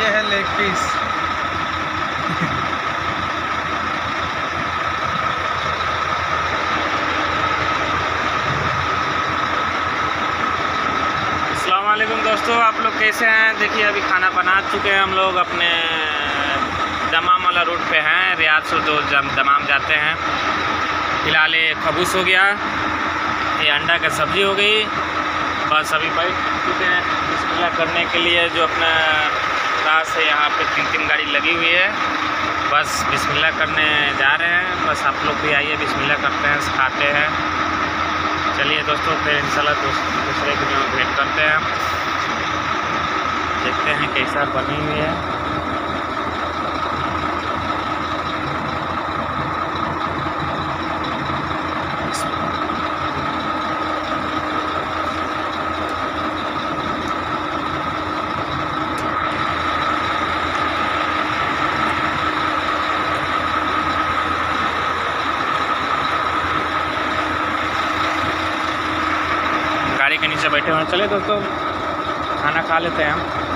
Leg piece वालेकुम दोस्तों, आप लोग कैसे हैं? देखिए, अभी खाना बना चुके हैं हम लोग अपने दमाम वाला रूट पे हैं रियाज से जो दमाम जाते हैं। फ़िलहाल ये खबूस हो गया, ये अंडा का सब्ज़ी हो गई। बस अभी बैठ चुके हैं, बिस्मिल्लाह करने के लिए जो अपना रात से यहाँ पे तीन तीन गाड़ी लगी हुई है। बस बिस्मिल्लाह करने जा रहे हैं। बस आप लोग भी आइए बिस्मिल्लाह करते हैं, सिखाते हैं। चलिए दोस्तों, फिर इंशाल्लाह दूसरे के में भेंट करते हैं। देखते हैं कैसा बनी हुई है। गाड़ी के नीचे बैठे हुए हैं। चले दोस्तों खाना खा लेते हैं हम।